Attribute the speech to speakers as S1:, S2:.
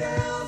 S1: down.